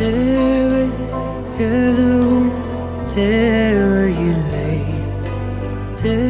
There, there, where you lay. There